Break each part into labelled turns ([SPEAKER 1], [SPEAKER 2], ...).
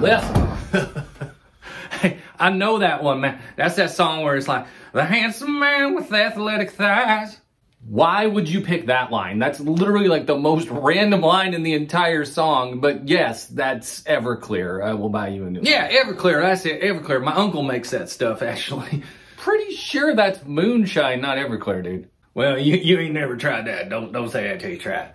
[SPEAKER 1] listen. Hey, I know that one, man. That's that song where it's like, the handsome man with athletic thighs. Why would you pick that line? That's literally like the most random line in the entire song. But yes, that's Everclear. I will buy you a new. Yeah, Everclear. That's it. Everclear. My uncle makes that stuff actually. Pretty sure that's moonshine, not Everclear, dude. Well, you, you ain't never tried that. Don't don't say that till you try it.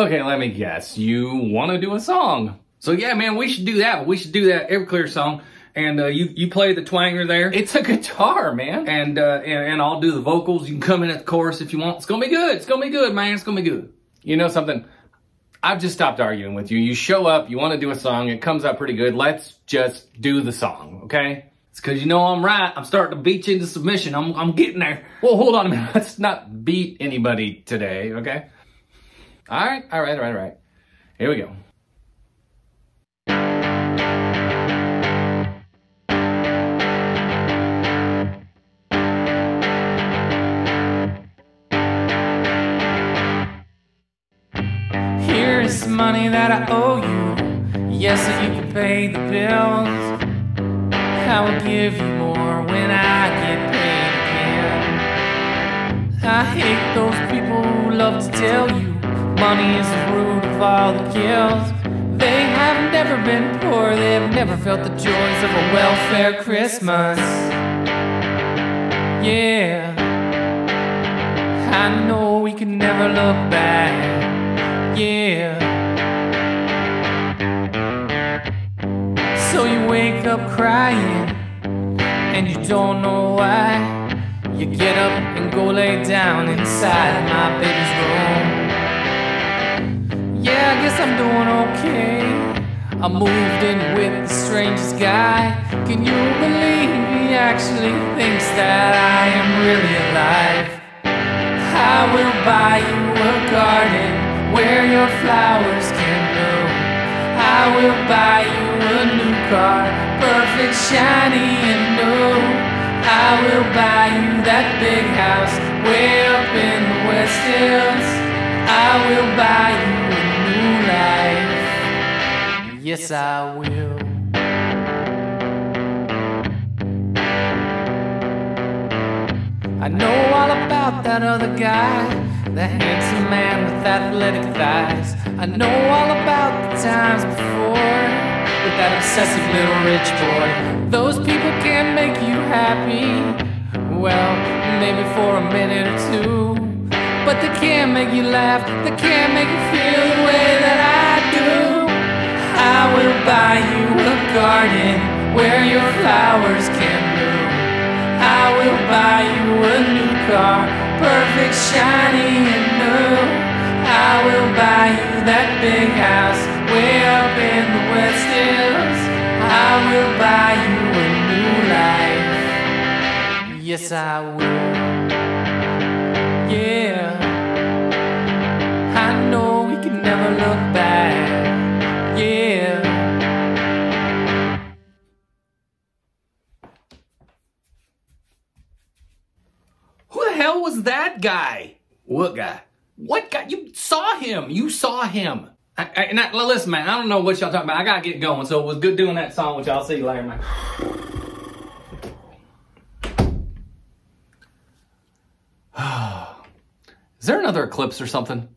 [SPEAKER 1] Okay, let me guess. You want to do a song? So yeah, man, we should do that. We should do that Everclear song. And uh, you you play the twanger there. It's a guitar, man. And, uh, and and I'll do the vocals. You can come in at the chorus if you want. It's gonna be good. It's gonna be good, man. It's gonna be good. You know something? I've just stopped arguing with you. You show up, you want to do a song, it comes out pretty good. Let's just do the song, okay? It's because you know I'm right. I'm starting to beat you into submission. I'm, I'm getting there. Well, hold on a minute. Let's not beat anybody today, okay? All right, all right, all right, all right. Here we go.
[SPEAKER 2] Here's money that I owe you. Yes, so you can pay the bills. I will give you more when I get paid again. I hate those people who love to tell you money is the root of all the kills. They have never been poor, they've never felt the joys of a welfare Christmas. Yeah, I know we can never look back. Yeah. So you wake up crying and you don't know why. You get up and go lay down inside my baby's room. I'm doing okay. I moved in with the strangest guy. Can you believe he actually thinks that I am really alive? I will buy you a garden where your flowers can bloom. I will buy you a new car, perfect, shiny, and new. I will buy you that big house way up in the West Hills. I will buy Yes, I will. I know all about that other guy, the handsome man with athletic thighs. I know all about the times before with that obsessive little rich boy. Those people can make you happy, well, maybe for a minute or two. But they can't make you laugh, they can't make you feel the way that I. I will buy you a garden where your flowers can bloom. I will buy you a new car, perfect, shiny, and new. I will buy you that big house way up in the West Hills. I will buy you a new life. Yes, I will.
[SPEAKER 1] Hell was that guy? What guy? What guy? You saw him. You saw him. I, I, listen, man, I don't know what y'all talking about. I gotta get going. So it was good doing that song with y'all. See you later, man. Is there another eclipse or something?